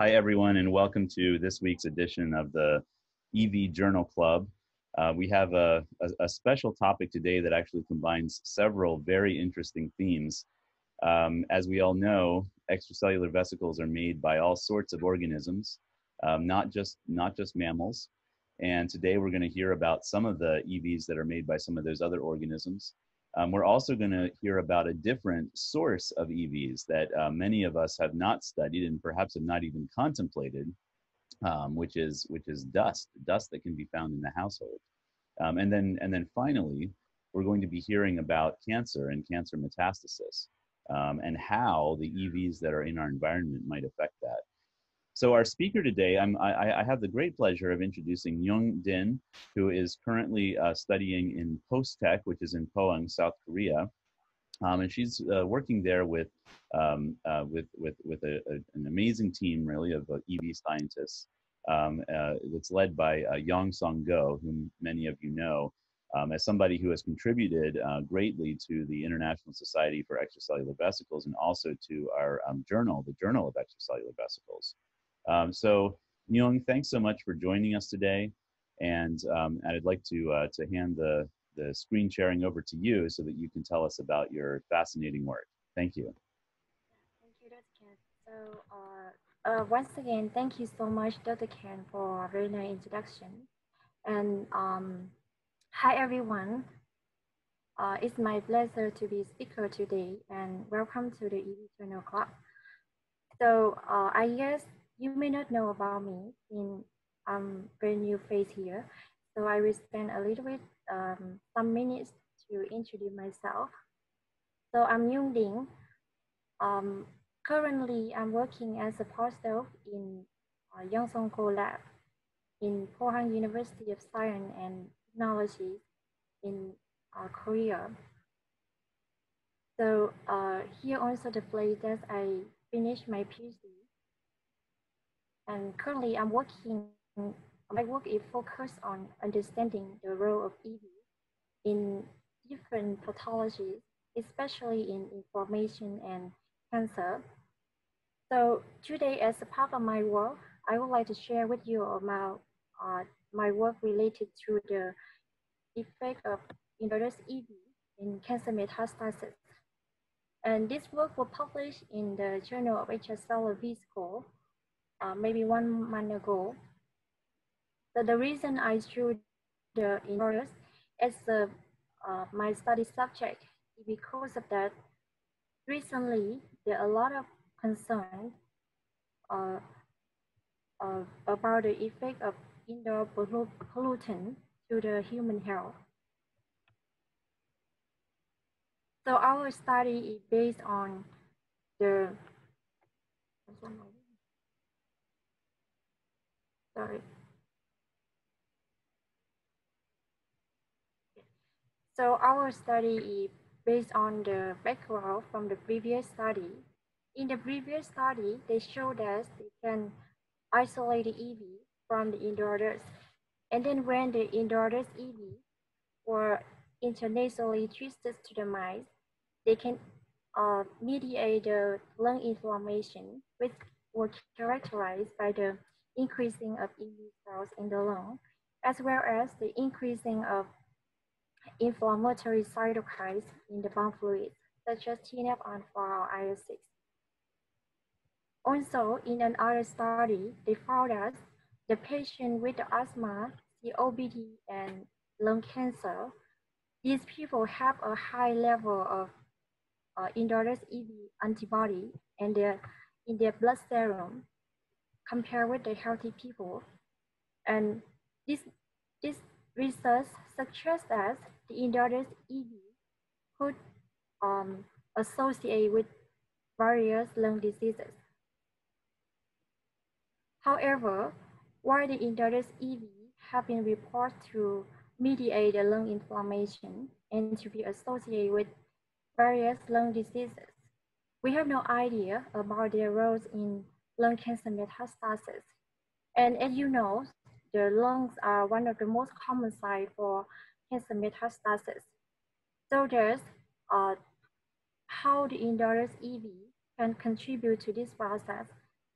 Hi, everyone, and welcome to this week's edition of the EV Journal Club. Uh, we have a, a, a, special topic today that actually combines several very interesting themes. Um, as we all know, extracellular vesicles are made by all sorts of organisms, um, not, just, not just mammals. And today we're going to hear about some of the EVs that are made by some of those other organisms. Um, we're also going to hear about a different source of EVs that uh, many of us have not studied and perhaps have not even contemplated, um, which is which is dust, dust that can be found in the household. Um, and then and then finally, we're going to be hearing about cancer and cancer metastasis um, and how the EVs that are in our environment might affect that. So our speaker today, I'm, I, I, have the great pleasure of introducing Young Din, who is currently uh, studying in Post-Tech, which is in Pohang, South Korea. Um, and she's uh, working there with, um, uh, with, with, with a, a, an amazing team, really, of uh, EV scientists. Um, uh, it's led by uh, Yang Song Go, whom many of you know, um, as somebody who has contributed uh, greatly to the International Society for Extracellular Vesicles and also to our um, journal, the Journal of Extracellular Vesicles. Um, so, Myung, thanks so much for joining us today. And, um, I'd like to, uh, to hand the, the screen sharing over to you so that you can tell us about your fascinating work. Thank you. Thank you, Dr. Ken. So, uh, uh, once again, thank you so much, Dr. Ken, for a very nice introduction. And um, hi, everyone. Uh, it's my pleasure to be speaker today and welcome to the EV Journal Club. So uh, I guess you may not know about me in um very new face here. So I will spend a little bit, um, some minutes to introduce myself. So I'm Yung Ding. Um, currently, I'm working as a postdoc in uh, Yongsong Ko Lab in Pohang University of Science and Technology in uh, Korea. So uh, here also the place that I finished my PhD and currently I'm working, my work is focused on understanding the role of EV in different pathologies, especially in inflammation and cancer. So today, as a part of my work, I would like to share with you about uh, my work related to the effect of endogenous EV in cancer metastasis. And this work was published in the Journal of Extracellular Vesicle uh, maybe one month ago. So the reason I chose the inverse as uh, my study subject because of that recently there are a lot of concern uh, uh, about the effect of indoor pollutant to the human health. So our study is based on the Sorry. So our study is based on the background from the previous study. In the previous study, they showed us they can isolate the EV from the indoors. And then when the indoors EV were intranasally twisted to the mice, they can uh, mediate the lung inflammation, which was characterized by the increasing of EV cells in the lung, as well as the increasing of inflammatory cytokines in the bone fluid, such as TNF-alpha or IL-6. Also, in another study, they found that the patient with asthma, COPD, and lung cancer, these people have a high level of uh, endogenous EV antibody and in their blood serum compared with the healthy people. And this, this research suggests that the endogenous EV could um, associate with various lung diseases. However, while the endogenous EV have been reported to mediate the lung inflammation and to be associated with various lung diseases, we have no idea about their roles in lung cancer metastasis. And as you know, the lungs are one of the most common sites for cancer metastasis. So there's uh, how the endogenous EV can contribute to this process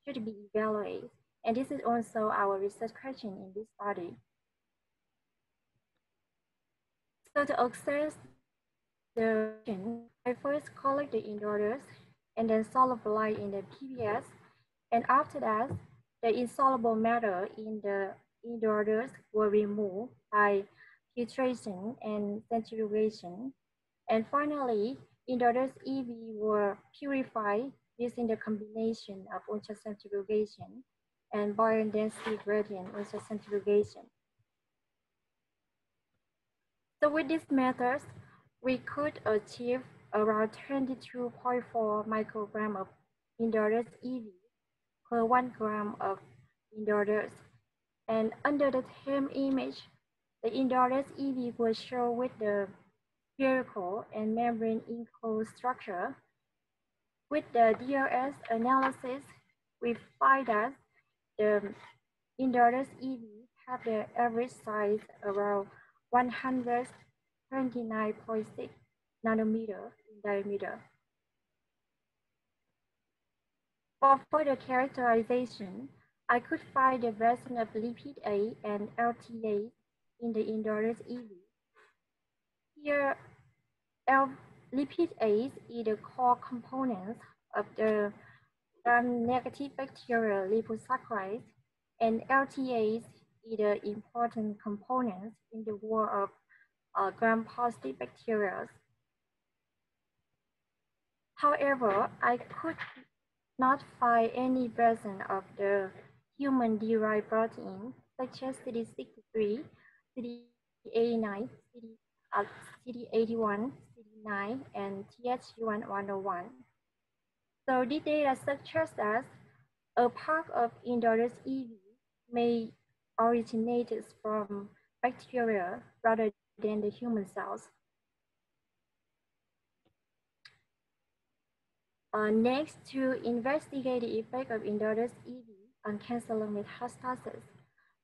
should be evaluated. And this is also our research question in this study. So to access the I first collect the indolors and then solubilize in the PBS. And after that, the insoluble matter in the indolors were removed by filtration and centrifugation. And finally, indolors EV were purified using the combination of ultracentrifugation and buoyant density gradient ultracentrifugation. So with these methods, we could achieve around 22.4 microgram of indolors EV per one gram of indolors. And under the same image, the indolors EV was shown with the spherical and membrane enclosed structure. With the DLS analysis, we find that the indolors EV have the average size around 129.6 nanometer in diameter. For further characterization, I could find the version of lipid A and LTA in the indolors EV. Here, L lipid A is the core component of the gram-negative bacterial liposaccharides, and LTA is the important component in the world of uh, gram-positive bacteria. However, I could not find any version of the human-derived protein, such as CD63, CD89, CD, uh, CD81, CD9, and THG101. So this data suggests that a part of indolors EV may originate from bacteria rather than the human cells. Uh, next, to investigate the effect of indolors EV on cancer lung metastasis,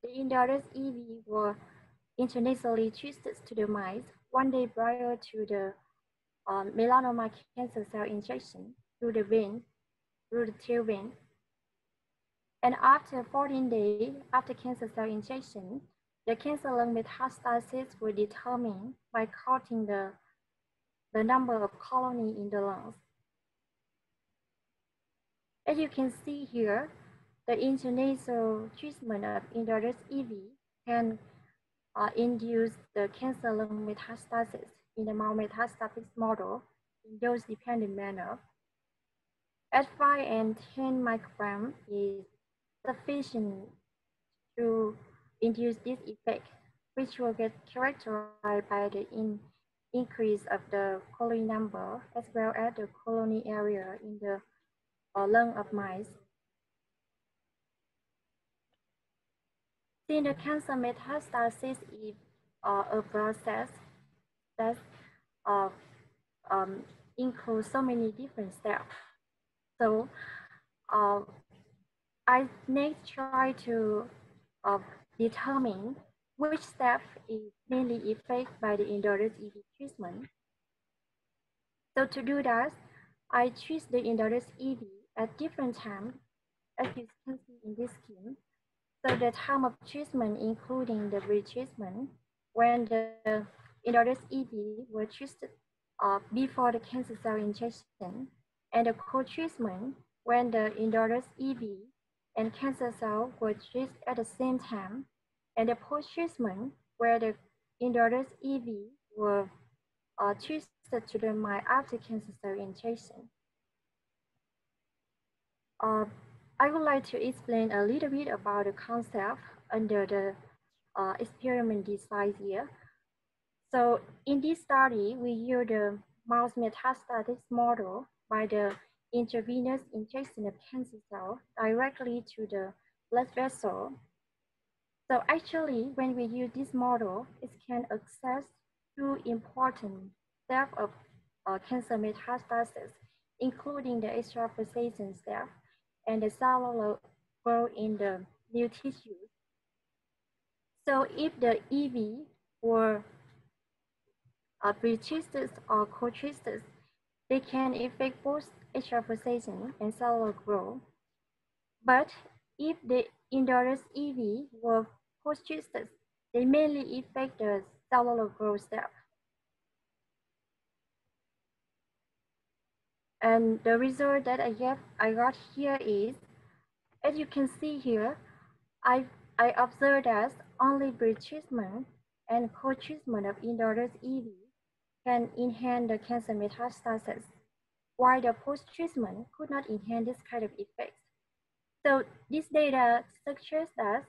the indolors EV were intranasally twisted to the mice one day prior to the um, melanoma cancer cell injection through the vein, through the tail vein. And after 14 days after cancer cell injection, the cancer lung metastasis were determined by counting the, the number of colony in the lungs. As you can see here, the intranasal treatment of indolors EV can uh, induce the cancer lung metastasis in the metastatic model in dose-dependent manner. At 5 and 10 microgram is sufficient to induce this effect, which will get characterized by the in increase of the colony number as well as the colony area in the lung of mice. Since the cancer metastasis is uh, a process that uh, um, includes so many different steps. So uh, I next try to uh, determine which step is mainly affected by the indolors EV treatment. So to do that, I choose the indolors EV at different times, as you can see in this scheme. So the time of treatment, including the retreatment, when the indolors EV were treated uh, before the cancer cell injection, and the co-treatment when the indolors EV and cancer cell were treated at the same time, and the post-treatment where the indolors EV were uh, treated to the mice after cancer cell injection. Uh, I would like to explain a little bit about the concept under the uh, experiment design here. So in this study, we use the mouse metastasis model by the intravenous injection of cancer cell directly to the blood vessel. So actually, when we use this model, it can access two important steps of uh, cancer metastasis, including the extravasation step and the cellular grow in the new tissues. So if the EV were uh, or co-treated, they can affect both extravasation and cellular growth. But if the endogenous EV were post-treated, they mainly affect the cellular growth step. And the result that I get I got here is, as you can see here, I I observed that only pre-treatment and co-treatment of endogenous EV can enhance the cancer metastasis, while the post-treatment could not enhance this kind of effect. So this data suggests that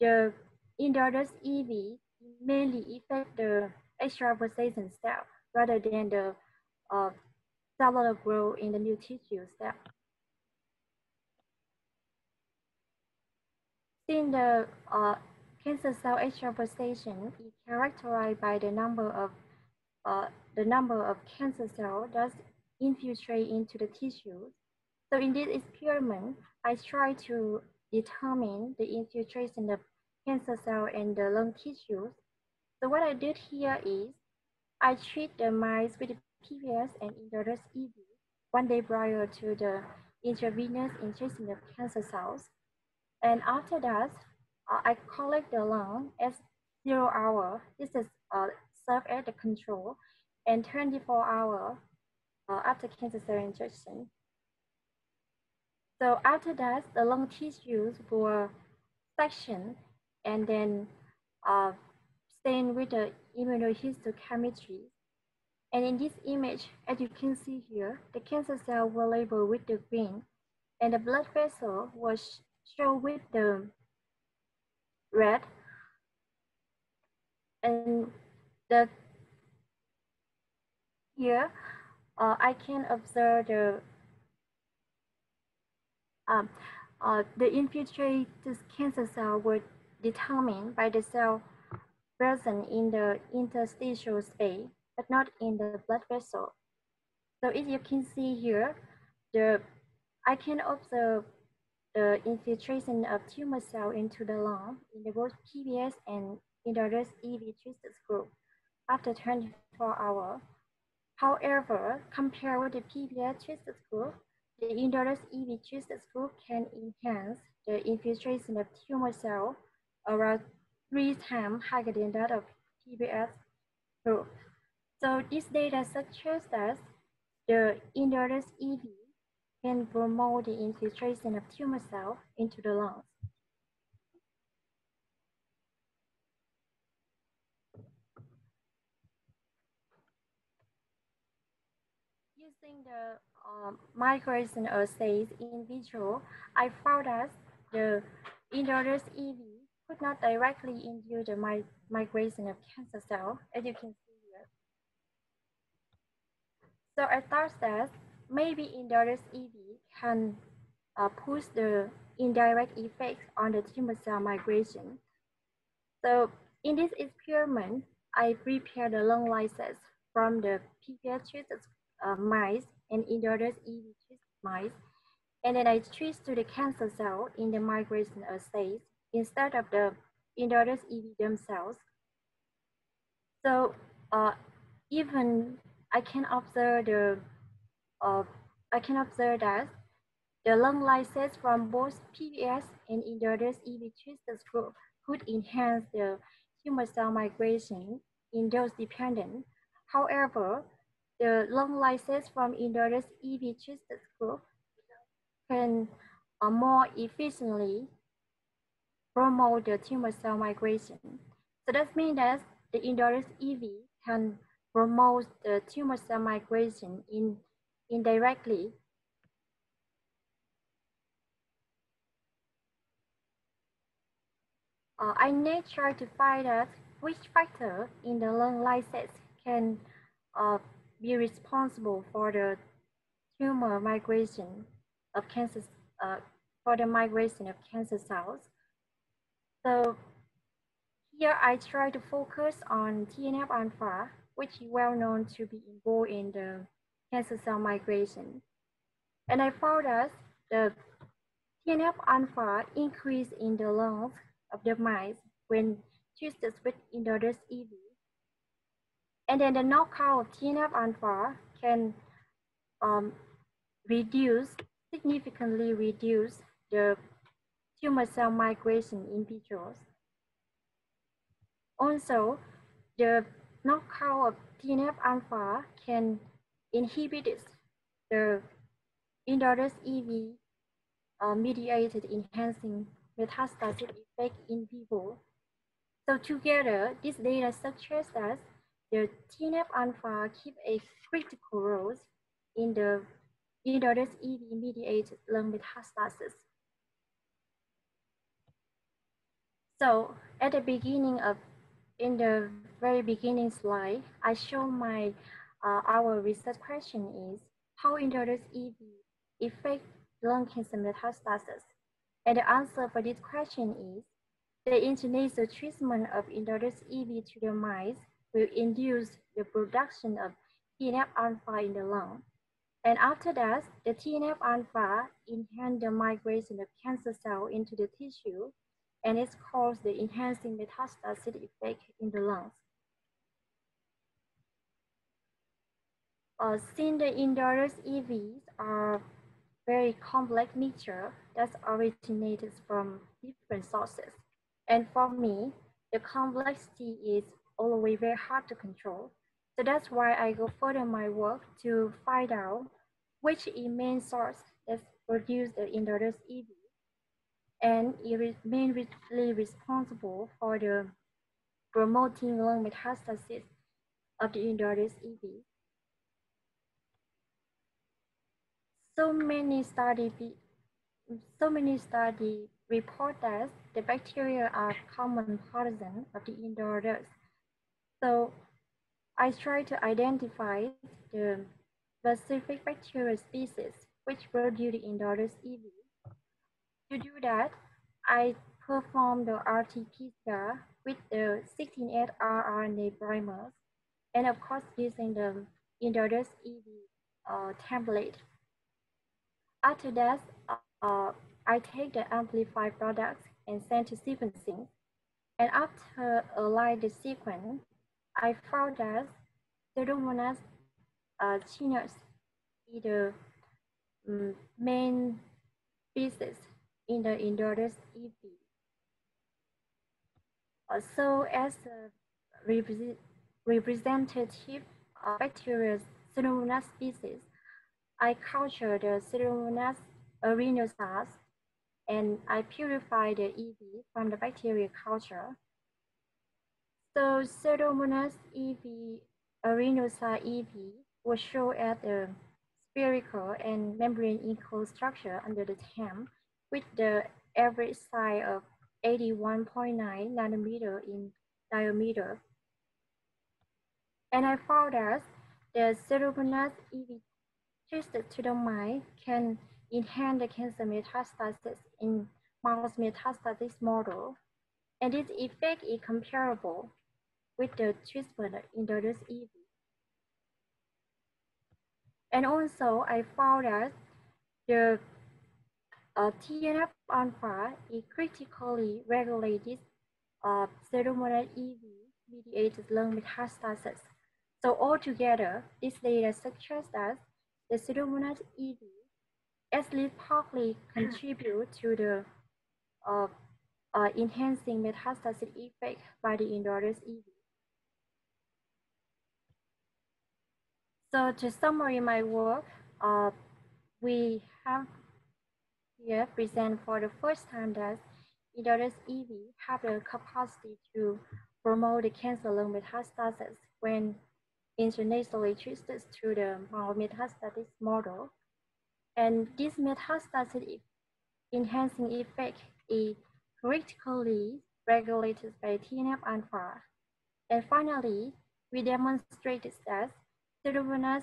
the endogenous EV mainly affect the extravasation step rather than the uh, cellular growth in the new tissue step. Since the uh, cancer cell extravasation is characterized by the number of uh, the number of cancer cells that infiltrate into the tissues. So in this experiment, I try to determine the infiltration of cancer cell in the lung tissues. So what I did here is I treat the mice with PBS and endogenous EV one day prior to the intravenous injection of cancer cells. And after that, uh, I collect the lung at zero hour. This is uh, serve as the control and 24 hour uh, after cancer cell injection. So after that, the lung tissues were sectioned and then uh, stained with the immunohistochemistry and in this image, as you can see here, the cancer cell were labeled with the green and the blood vessel was shown with the red. And the here, uh, I can observe the um, uh, the infiltrated cancer cell were determined by the cell present in the interstitial space but not in the blood vessel. So as you can see here, the I can observe the infiltration of tumor cell into the lung in the both PBS and endogenous EV treated group after 24 hours. However, compared with the PBS treated group, the endogenous EV treated group can enhance the infiltration of tumor cell around three times higher than that of PBS group. So this data suggests that the endogenous EV can promote the infiltration of tumor cells into the lungs. Using the um, migration assays in vitro, I found that the endogenous EV could not directly induce the mi migration of cancer cells, as you can so I thought that maybe endogenous EV can uh, push the indirect effects on the tumor cell migration. So in this experiment, I prepared the lung lysis from the PPS treated uh, mice and endogenous EV treated mice. And then I treat to the cancer cell in the migration assays instead of the endogenous EV themselves. So uh, even I can observe the uh, I can observe that the lung lysis from both PBS and endogenous EV treated group could enhance the tumor cell migration in dose dependent. However, the lung lysis from endogenous EV treated group can uh, more efficiently promote the tumor cell migration. So that means that the endogenous EV can promotes the tumor cell migration in, indirectly. Uh, I next try to find out which factor in the lung lysis can uh, be responsible for the tumor migration of cancer, uh, for the migration of cancer cells. So here I try to focus on TNF alpha which is well known to be involved in the cancer cell migration. And I found that the TNF alpha increase in the lungs of the mice when treated with endogenous EV. And then the knockout of TNF alpha can um, reduce, significantly reduce the tumor cell migration in vitro. Also, the knockout of TNF alpha can inhibit the endogenous EV uh, mediated enhancing metastatic effect in vivo. So together, this data suggests that the TNF alpha keep a critical role in the endogenous EV mediated lung metastasis. So at the beginning of, in the very beginning slide, I show my, uh, our research question is how endogenous EV affect lung cancer metastasis? And the answer for this question is the intranasal treatment of endogenous EV to the mice will induce the production of TNF alpha in the lung. And after that, the TNF alpha enhance the migration of cancer cell into the tissue, and it's caused the enhancing metastatic effect in the lungs. Uh, since the endogenous EVs are very complex mixture that originated from different sources. And for me, the complexity is always very hard to control. So that's why I go further in my work to find out which main source that produced the endogenous EV and it is mainly responsible for the promoting lung metastasis of the endogenous EV. So many study so many studies report that the bacteria are common pathogen of the endogenous. So I try to identify the specific bacterial species which produce the endogenous EV. To do that, I performed the RT-PCR with the 16S rRNA primers, and of course using the endogenous EV uh, template. After that, uh, I take the amplified products and send to sequencing. And after align the sequence, I found that Pseudomonas uh, genus is the um, main species in the endogenous EV. Uh, so as a repre representative of bacteria Pseudomonas species, I culture the Pseudomonas aeruginosa and I purify the EV from the bacteria culture. So Pseudomonas EV aeruginosa EV was shown as a spherical and membrane enclosed structure under the TAM with the average size of 81.9 nanometer in diameter. And I found that the Pseudomonas EV treated to the mind can enhance the cancer metastasis in mouse metastasis model. And this effect is comparable with the treatment in the EV. And also, I found that the uh, TNF alpha is critically regulated uh, Pseudomonas EV mediated lung metastasis. So altogether, this data suggests that the Pseudomonas EV at least partly contribute to the uh, uh, enhancing metastatic effect by the endogenous EV. So to summarize my work, uh, we have here present for the first time that endogenous EV have the capacity to promote the cancer lung metastasis when intranasally treated to the metastatic model. And this metastatic enhancing effect is critically regulated by TNF alpha. And finally, we demonstrated that Pseudomonas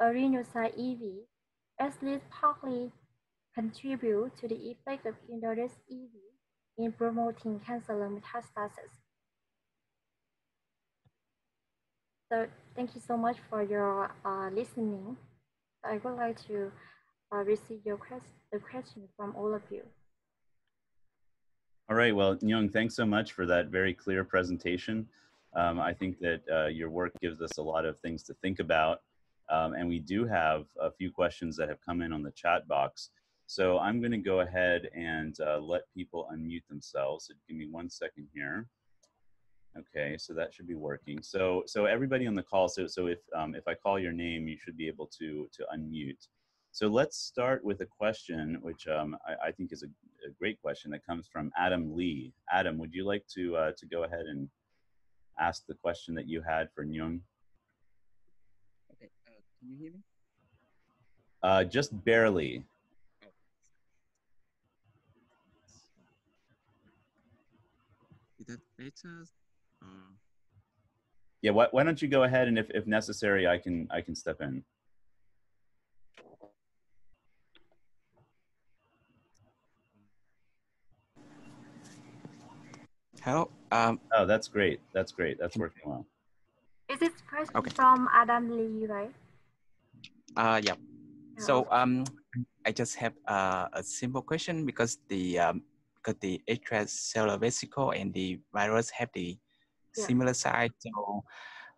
aeruginosa EV at least partly contribute to the effect of endogenous EV in promoting cancer metastasis. So thank you so much for your uh, listening. I would like to uh, receive your quest the question from all of you. All right, well, Young, thanks so much for that very clear presentation. Um, I think that uh, your work gives us a lot of things to think about. Um, and we do have a few questions that have come in on the chat box. So I'm going to go ahead and uh, let people unmute themselves. So give me one second here. Okay, so that should be working. So so everybody on the call. So so if um, if I call your name, you should be able to to unmute. So let's start with a question, which um, I, I, think is a, a, great question that comes from Adam Lee. Adam, would you like to uh, to go ahead and ask the question that you had for Nyung? Okay, uh, can you hear me? Uh, just barely. Is that better? Uh... Yeah. Why, why don't you go ahead and if, if necessary, I can I can step in. Hello. Um, oh, that's great. That's great. That's working well. Is this question okay. from Adam Lee, right? Uh, yeah. So um, I just have uh, a simple question because the um, because the extracellular vesicle and the virus have the yeah. similar size. So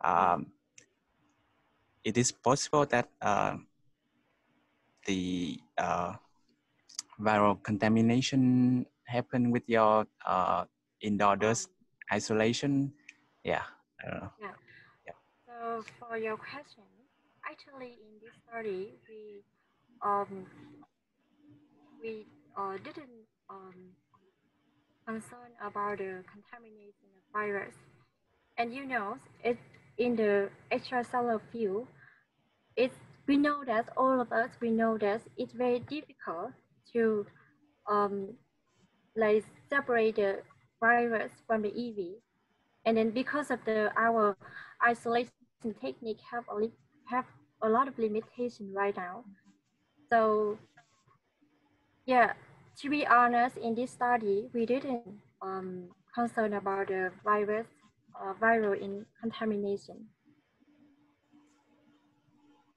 um, it is possible that uh, the uh, viral contamination happen with your uh, indoor dust isolation. Yeah. Yeah. yeah. So for your question, actually in this study, we um we uh, didn't um concern about the contamination of virus, and you know it in the extracellular field. It's we know that all of us we know that it's very difficult to um like separate the virus from the EV. And then because of the our isolation technique have a, have a lot of limitation right now. So yeah, to be honest, in this study, we didn't um, concern about the virus, uh, viral in contamination.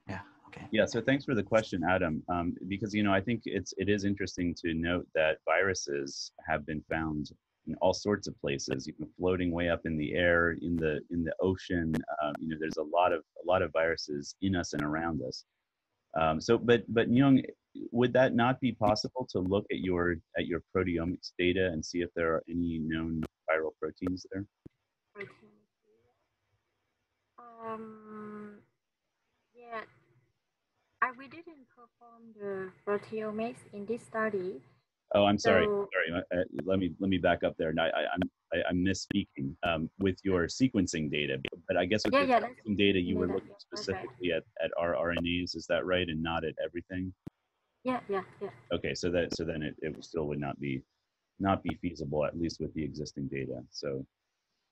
Yeah. Okay. Yeah. So thanks for the question, Adam. Um, because you know, I think it's it is interesting to note that viruses have been found in all sorts of places, you know, floating way up in the air, in the in the ocean. Um, you know, there's a lot of a lot of viruses in us and around us. Um, so, but but Nyung, would that not be possible to look at your at your proteomics data and see if there are any known viral proteins there? Um, yeah, I, we didn't perform the proteomics in this study, Oh, I'm sorry. So, sorry. Uh, uh, let me let me back up there. I, I, I'm I, am misspeaking um, with your sequencing data, but I guess with yeah, your yeah, sequencing data, you were looking specifically at, at rRNAs. Is that right, and not at everything? Yeah, yeah, yeah. Okay, so that so then it, it still would not be not be feasible at least with the existing data. So,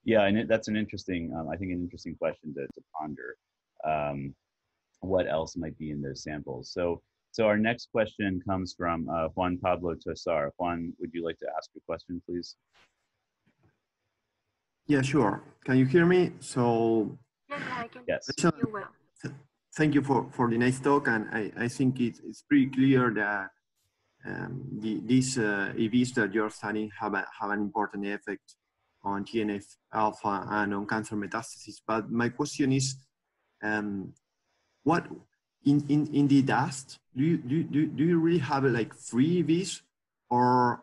yeah, and it, that's an interesting. Um, I think an interesting question to, to ponder. Um, what else might be in those samples? So so our next question comes from uh, Juan Pablo Tosar. Juan, would you like to ask a question, please? Yeah, sure. Can you hear me? So yeah, I can yes. hear you well. Thank you for, for the nice talk. And I, I think it, it's pretty clear that um, the, these uh, EVs that you're studying have, a, have an important effect on TNF alpha and on cancer metastasis. But my question is, um, what in, in, in the dust, do you, do, do, do you really have like free EVs or,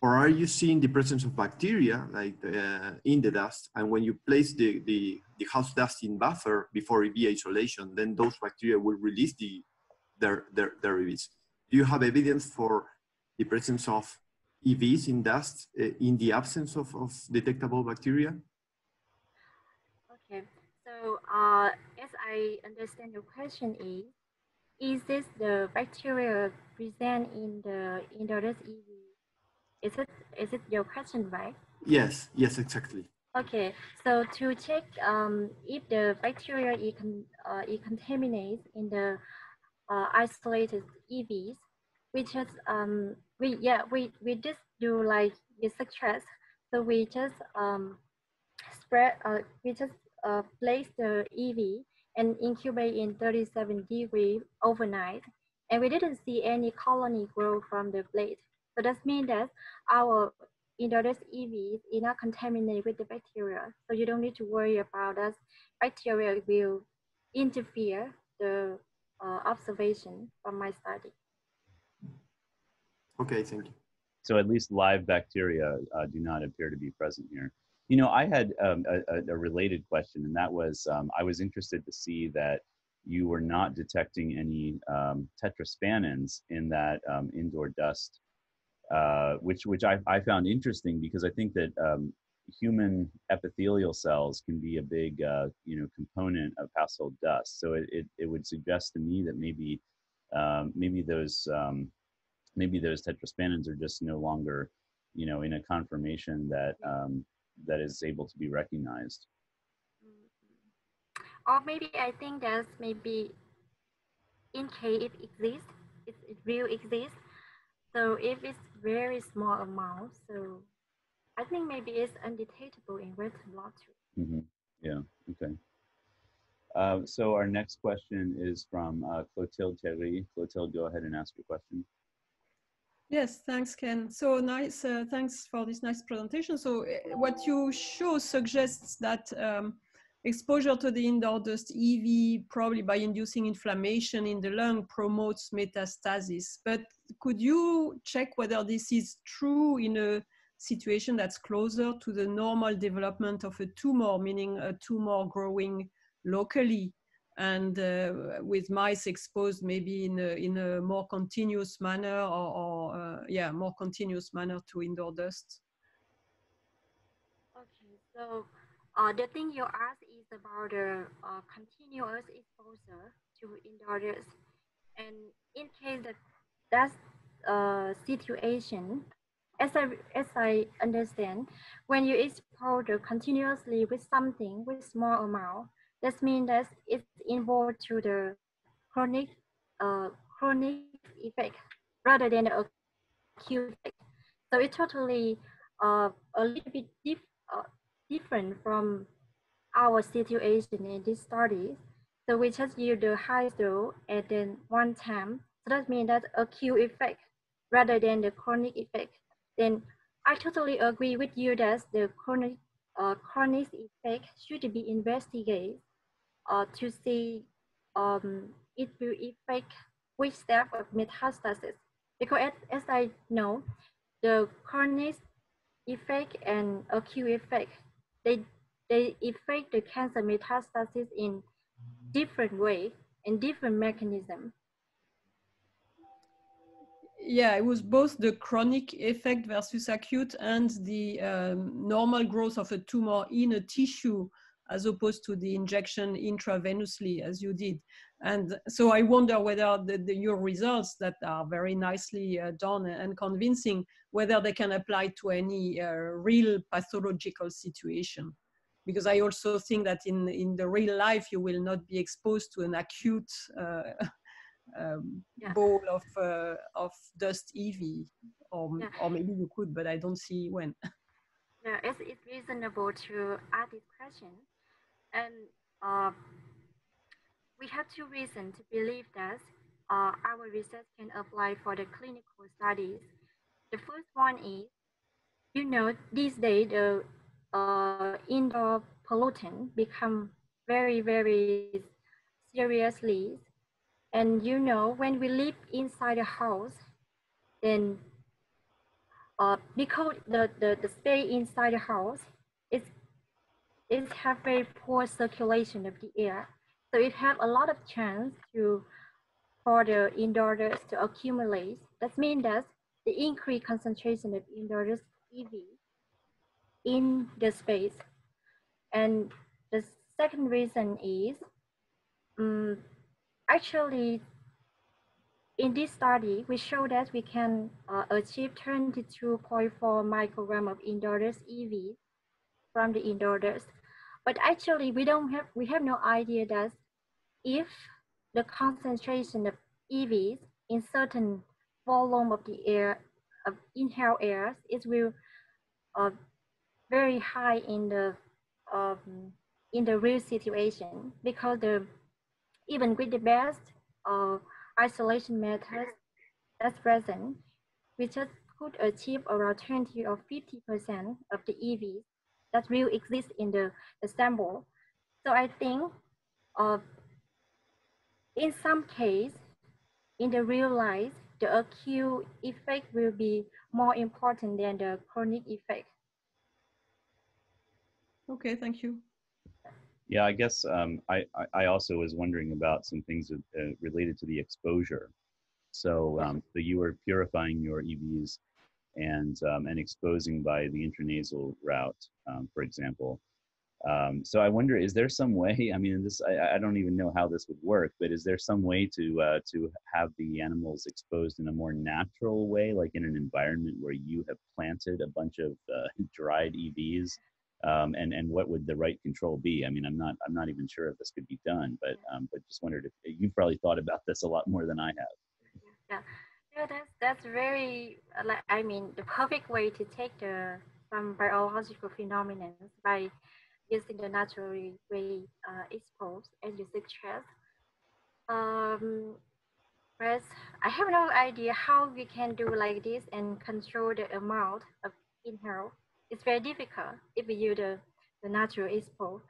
or are you seeing the presence of bacteria like uh, in the dust? And when you place the, the, the house dust in buffer before EV isolation, then those bacteria will release the, their, their, their EVs. Do you have evidence for the presence of EVs in dust uh, in the absence of, of detectable bacteria? Okay, so uh, as I understand your question is, is this the bacteria present in the endodermis EV? Is it is it your question, right? Yes, yes, exactly. Okay, so to check um, if the bacteria is, con uh, is contaminated in the uh, isolated EVs, we just um, we yeah we we just do like the success. So we just um, spread uh, we just uh, place the EV and incubate in 37 degree overnight. And we didn't see any colony grow from the blade. So that means that our endodermis EV is not contaminated with the bacteria. So you don't need to worry about that bacteria will interfere the uh, observation from my study. Okay, thank you. So at least live bacteria uh, do not appear to be present here. You know, I had um, a, a, related question, and that was um, I was interested to see that you were not detecting any um, tetraspanins in that um, indoor dust, uh, which which I, I found interesting because I think that um, human epithelial cells can be a big uh, you know component of household dust. So it, it, it would suggest to me that maybe um, maybe those maybe those tetraspanins are just no longer you know in a conformation that um, that is able to be recognized. Or maybe I think that maybe in case it exists, it, it will exist. So if it's very small amount, so I think maybe it's undetectable in red blood too. Mm-hmm. Yeah, okay. Uh, so our next question is from uh, Clotilde Thierry. Clotilde, go ahead and ask your question. Yes, thanks, Ken. So nice. Uh, thanks for this nice presentation. So uh, what you show suggests that um, exposure to the indoor dust EV, probably by inducing inflammation in the lung, promotes metastasis. But could you check whether this is true in a situation that's closer to the normal development of a tumor, meaning a tumor growing locally and uh, with mice exposed maybe in a, in a more continuous manner or, or uh, yeah, more continuous manner to indoor dust? Okay, so uh, the thing you asked is about the uh, continuous exposure to indoor dust. And in case that that's a situation, as I, as I understand, when you expose continuously with something with small amount, that means that it's involved to the chronic uh, chronic effect rather than acute effect. So it's totally uh, a little bit diff, uh, different from our situation in this study. So we just use the high dose at then one time. So that means that acute effect rather than the chronic effect. Then I totally agree with you that the chronic uh, chronic effect should be investigated uh, to see um, it will affect which step of metastasis. Because as, as I know, the chronic effect and acute effect, they, they affect the cancer metastasis in different way and different mechanism. Yeah, it was both the chronic effect versus acute and the um, normal growth of a tumor in a tissue as opposed to the injection intravenously as you did. And so I wonder whether the, the, your results that are very nicely uh, done and convincing, whether they can apply to any uh, real pathological situation. Because I also think that in, in the real life, you will not be exposed to an acute uh, um, yeah. ball of, uh, of dust EV, or, yeah. or maybe you could, but I don't see when. Yeah, it's, it's reasonable to add this question and uh, we have two reasons to believe that uh, our research can apply for the clinical studies. The first one is, you know, these days the uh, indoor pollutant become very, very seriously. And you know, when we live inside a house, then uh, because the, the, the space inside the house is it have very poor circulation of the air. So it have a lot of chance to for the indoor dust to accumulate. That means that the increased concentration of indoor dust EV in the space. And the second reason is um, actually in this study, we show that we can uh, achieve 22.4 microgram of indoor dust EV from the indoor dust. But actually, we don't have we have no idea that if the concentration of EVs in certain volume of the air of inhaled air, is will uh, very high in the um, in the real situation because the even with the best uh, isolation methods that's present, we just could achieve around 20 or 50 percent of the EVs that will exist in the, the sample. So I think uh, in some case, in the real life, the acute effect will be more important than the chronic effect. Okay, thank you. Yeah, I guess um, I, I also was wondering about some things uh, related to the exposure. So, um, so you were purifying your EVs and um, and exposing by the intranasal route, um, for example. Um, so I wonder, is there some way? I mean, this I, I, don't even know how this would work, but is there some way to uh, to have the animals exposed in a more natural way, like in an environment where you have planted a bunch of uh, dried EVs? Um, and and what would the right control be? I mean, I'm not I'm not even sure if this could be done, but um, but just wondered if you've probably thought about this a lot more than I have. Yeah, yeah, that's that's very uh, like I mean the perfect way to take the some biological phenomena by using the natural way uh, exposed as you suggest. Um, but I have no idea how we can do like this and control the amount of inhale. It's very difficult if we use the, the natural expose.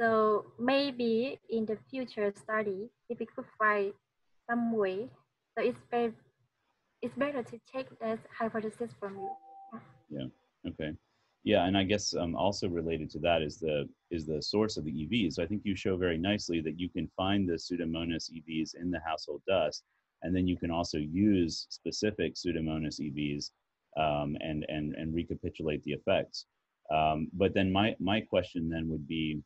So maybe in the future study, if we could find some way, so it's very, it's better to take this hypothesis from you. Yeah. Okay. Yeah, and I guess um, also related to that is the is the source of the EVs. So I think you show very nicely that you can find the Pseudomonas EVs in the household dust, and then you can also use specific Pseudomonas EVs um, and and and recapitulate the effects. Um, but then my my question then would be,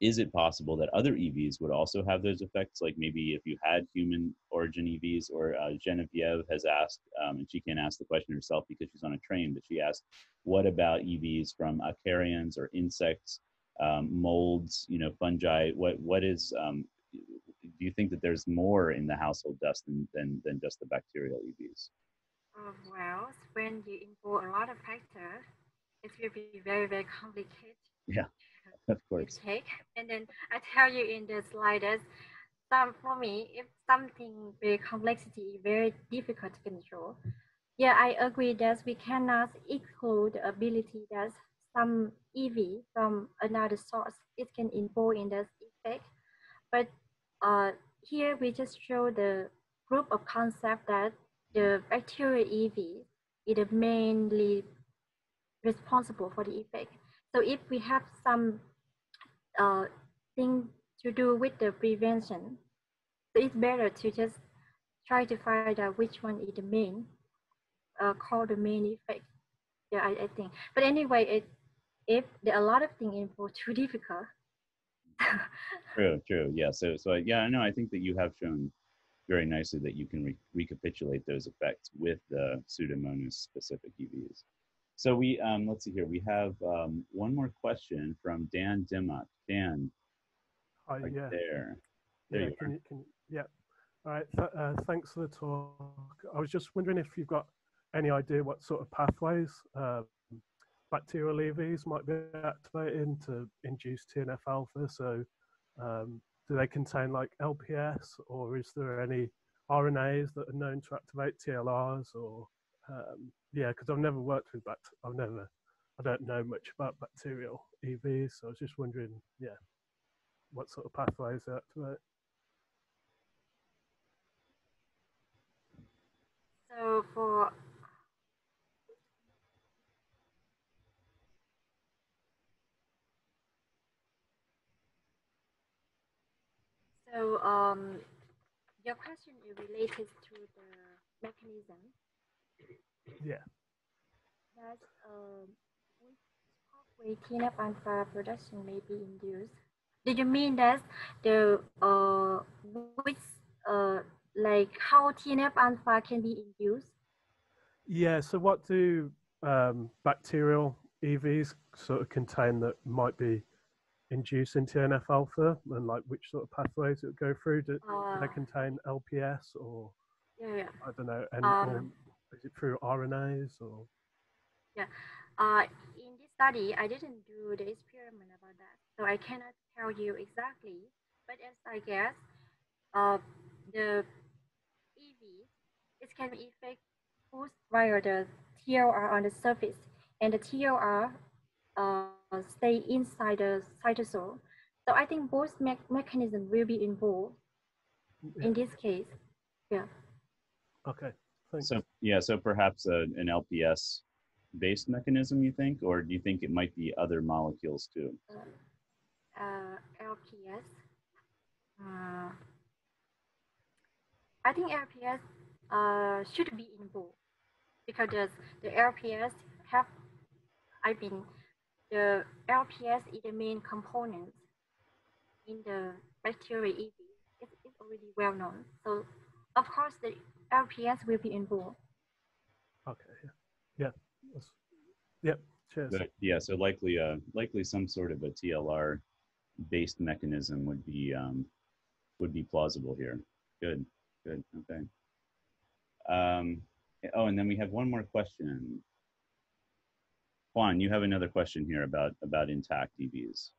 is it possible that other EVs would also have those effects? Like maybe if you had human origin EVs, or uh, Genevieve has asked, um, and she can't ask the question herself because she's on a train, but she asked, what about EVs from acarians or insects, um, molds, you know, fungi? What what is? Um, do you think that there's more in the household dust than than, than just the bacterial EVs? Uh, well, when you involve a lot of factors, it will be very very complicated. Yeah of course. Take and then I tell you in the slide that some for me, if something very complexity very difficult to control, yeah, I agree that we cannot exclude the ability that some EV from another source it can involve in this effect, but uh, here we just show the group of concept that the bacterial EV is mainly responsible for the effect. So if we have some uh, thing to do with the prevention. So it's better to just try to find out which one is the main, uh, called the main effect. Yeah, I, I think. But anyway, it, if there are a lot of things involved, too difficult. true, true. Yeah. So, so yeah, no, I think that you have shown very nicely that you can re recapitulate those effects with the Pseudomonas specific EVs. So we, um, let's see here, we have um, one more question from Dan Dimmock. Hi, right yeah. there. There yeah, you can, you, can, yeah. All right, Th uh, thanks for the talk. I was just wondering if you've got any idea what sort of pathways uh, bacterial EVs might be activating to induce TNF alpha. So um, do they contain like LPS or is there any RNAs that are known to activate TLRs or um, yeah, because I've never worked with bact. I've never, I don't know much about bacterial EVs, so I was just wondering, yeah, what sort of pathways are activate. So for So um, your question is related to the mechanism yeah. That um, which pathway TNF alpha production may be induced? Did you mean that the uh which uh like how TNF alpha can be induced? Yeah. So what do um, bacterial EVs sort of contain that might be inducing TNF alpha, and like which sort of pathways it would go through? Do, uh, do they contain LPS or? Yeah, yeah. I don't know. And um, is it through RNAs or? Yeah, uh, study, I didn't do the experiment about that, so I cannot tell you exactly. But as I guess, uh, the EV it can affect boost via the TLR on the surface, and the TLR uh, stay inside the cytosol. So I think both me mechanisms will be involved yeah. in this case. Yeah. Okay, thanks. So yeah, so perhaps a, an LPS based mechanism, you think, or do you think it might be other molecules too? Uh, LPS. Uh, I think LPS uh, should be in both because the LPS have, I mean, the LPS is the main component in the bacteria EV. It's, it's already well known. So of course the LPS will be involved. Okay, yeah, yeah, yeah. Cheers. But, yeah, so likely, uh, likely some sort of a TLR based mechanism would be um, would be plausible here. Good, good, okay. Um, oh, and then we have one more question. Juan, you have another question here about about intact EVs.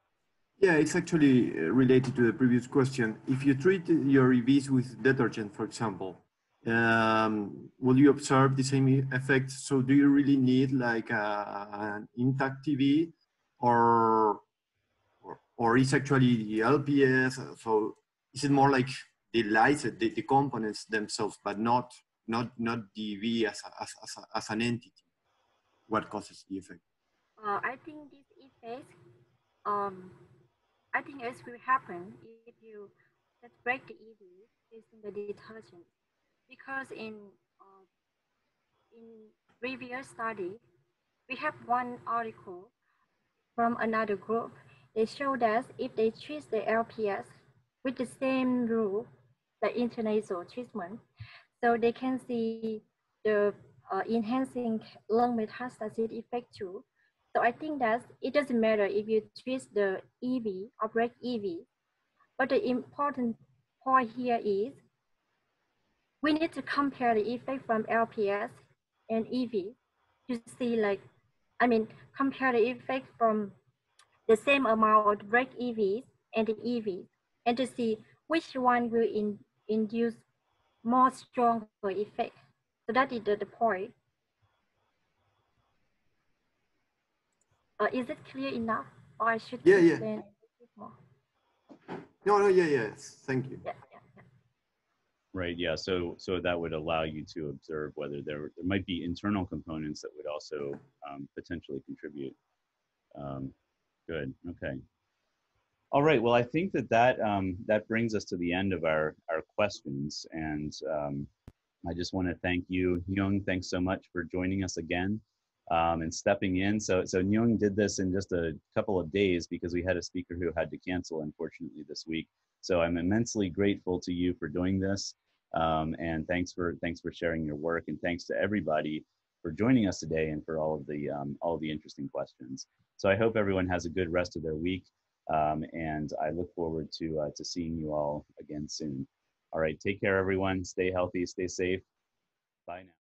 Yeah, it's actually uh, related to the previous question. If you treat your EVs with detergent, for example, um, will you observe the same effect? So do you really need like a, an intact TV or, or, or is actually the LPS? So is it more like the lights, the, the components themselves, but not, not, not the EV as, a, as, as, a, as an entity? What causes the effect? Uh, I think this effect, um, I think it will happen if you just break the EV using the detergent because in uh, in previous study, we have one article from another group. They showed us if they treat the LPS with the same rule, the intranasal treatment, so they can see the uh, enhancing lung metastasis effect too. So I think that it doesn't matter if you treat the EV or break EV, but the important point here is we need to compare the effect from LPS and EV to see like, I mean, compare the effect from the same amount of break EVs and the EVs and to see which one will in, induce more stronger effect. So that is the, the point. Uh, is it clear enough or I should yeah, yeah. more? No, no, yeah, yeah, thank you. Yeah. Right. Yeah. So so that would allow you to observe whether there there might be internal components that would also um, potentially contribute. Um, good. Okay. All right. Well, I think that that um, that brings us to the end of our our questions, and um, I just want to thank you, Nyung. Thanks so much for joining us again um, and stepping in. So so Nyung did this in just a couple of days because we had a speaker who had to cancel, unfortunately, this week. So I'm immensely grateful to you for doing this. Um, and thanks for thanks for sharing your work and thanks to everybody for joining us today and for all of the um, all of the interesting questions. So I hope everyone has a good rest of their week, um, and I look forward to uh, to seeing you all again soon. All right, take care, everyone. Stay healthy, stay safe. Bye now.